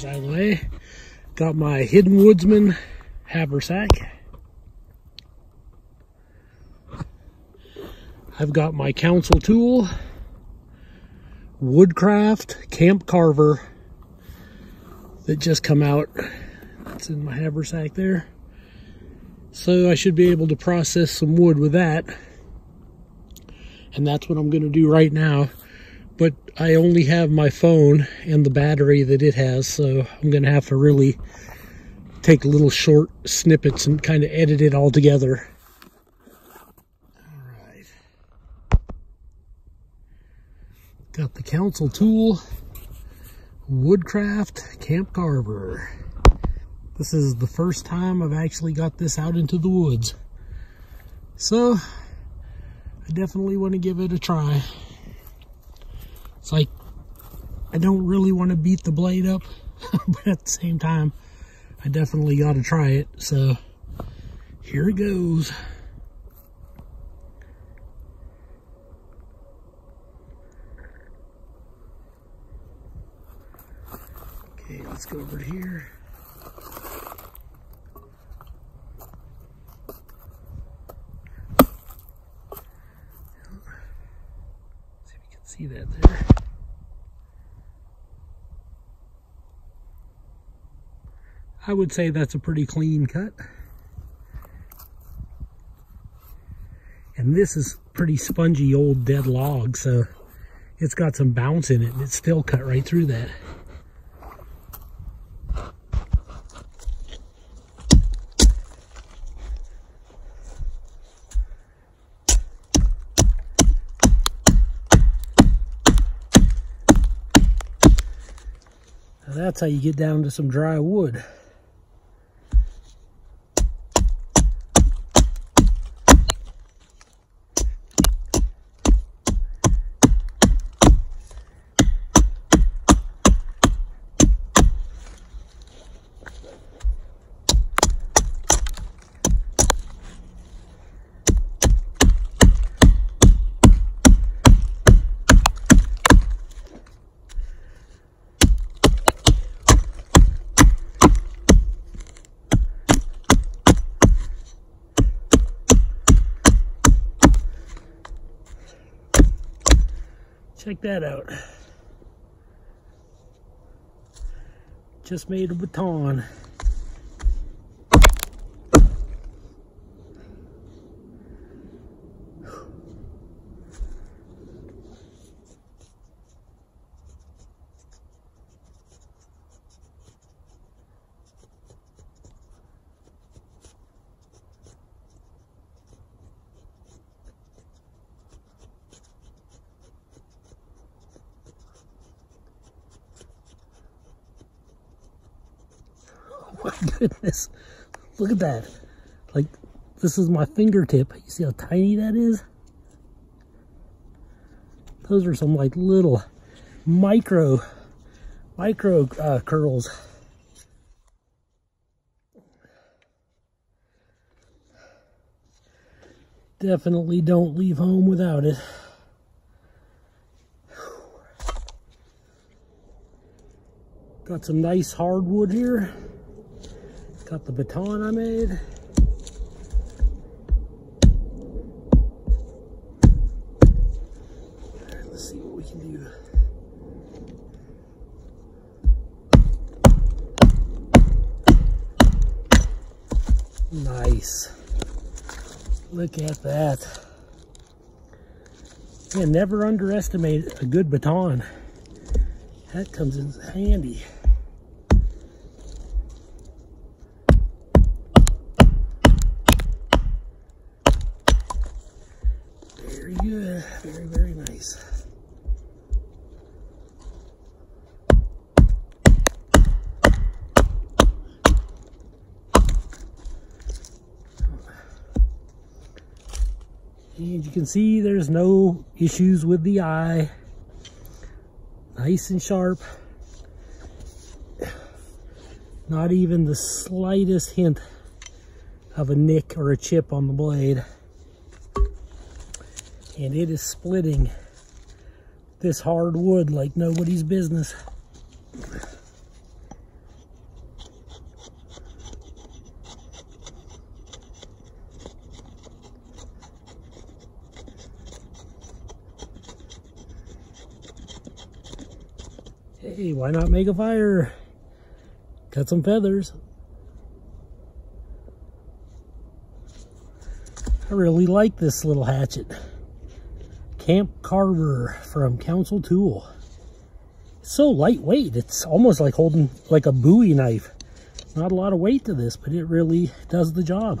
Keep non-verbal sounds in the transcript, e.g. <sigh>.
hammers out of the way. Got my Hidden Woodsman haversack. I've got my council tool, Woodcraft Camp Carver that just come out. It's in my haversack there. So I should be able to process some wood with that. And that's what I'm going to do right now. But I only have my phone and the battery that it has, so I'm going to have to really take little short snippets and kind of edit it all together. All right. Got the council tool, Woodcraft Camp Carver. This is the first time I've actually got this out into the woods. So, I definitely want to give it a try. It's like, I don't really want to beat the blade up, <laughs> but at the same time, I definitely got to try it. So, here it goes. Okay, let's go over here. See if you can see that there. I would say that's a pretty clean cut. And this is pretty spongy old dead log, so it's got some bounce in it and it's still cut right through that. Now that's how you get down to some dry wood. Check that out. Just made a baton. <laughs> my goodness. Look at that. Like, this is my fingertip. You see how tiny that is? Those are some like little micro, micro uh, curls. Definitely don't leave home without it. Got some nice hardwood here. Got the baton I made. Let's see what we can do. Nice. Look at that. And never underestimate a good baton. That comes in handy. And you can see there's no issues with the eye. Nice and sharp. Not even the slightest hint of a nick or a chip on the blade. And it is splitting this hard wood like nobody's business. Hey, why not make a fire? Cut some feathers. I really like this little hatchet. Camp Carver from Council Tool. It's so lightweight. It's almost like holding like a Bowie knife. Not a lot of weight to this, but it really does the job.